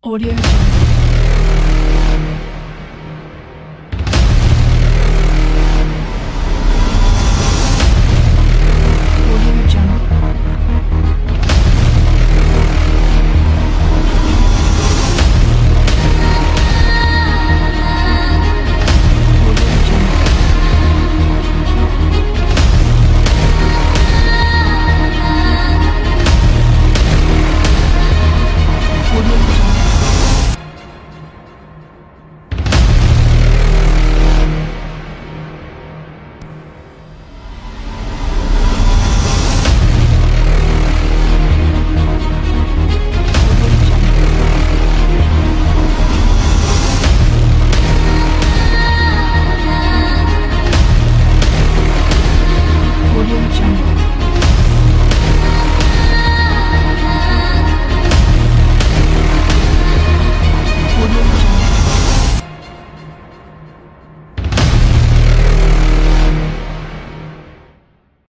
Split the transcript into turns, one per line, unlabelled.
Audio Jungle.